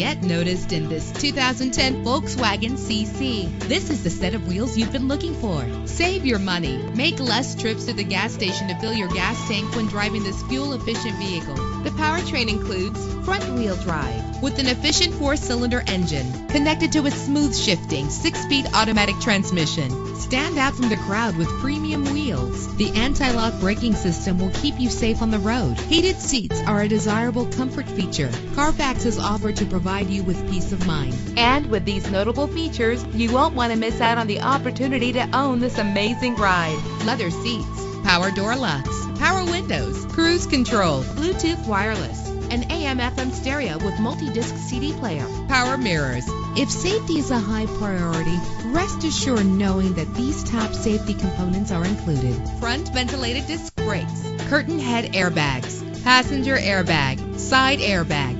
Get noticed in this 2010 Volkswagen CC. This is the set of wheels you've been looking for. Save your money. Make less trips to the gas station to fill your gas tank when driving this fuel-efficient vehicle. The powertrain includes front-wheel drive with an efficient four-cylinder engine connected to a smooth shifting six-speed automatic transmission. Stand out from the crowd with premium wheels. The anti-lock braking system will keep you safe on the road. Heated seats are a desirable comfort feature. Carfax is offered to provide you with peace of mind. And with these notable features, you won't want to miss out on the opportunity to own this amazing ride. Leather seats, power door locks, power windows, cruise control, Bluetooth wireless, an AM FM stereo with multi-disc CD player, power mirrors. If safety is a high priority, rest assured knowing that these top safety components are included. Front ventilated disc brakes, curtain head airbags, passenger airbag, side airbag,